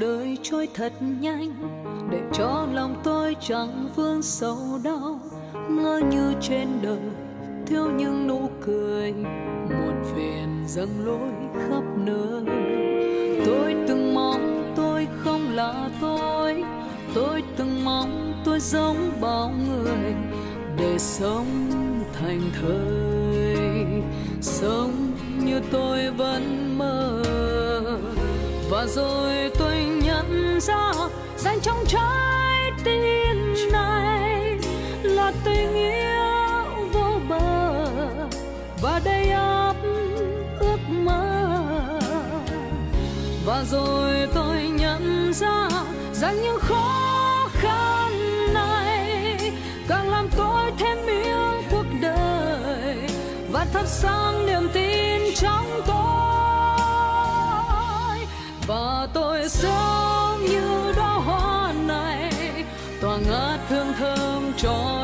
đời trôi thật nhanh, để cho lòng tôi chẳng vương sầu đau. Ngỡ như trên đời thiếu những nụ cười, muộn phiền dâng lối khắp nơi. Tôi từng mong tôi không là tôi tôi từng mong tôi giống bao người, để sống thành thời. Sống như tôi vẫn mơ, và rồi tôi nhận ra trong trái tim này là tình yêu vô bờ và đầy ắp ước mơ. Và rồi tôi nhận ra rằng những khó khăn này càng làm tôi thêm yêu cuộc đời. Và thắp sáng niềm tin sống như đóa hoa này tỏa ngát hương thơm cho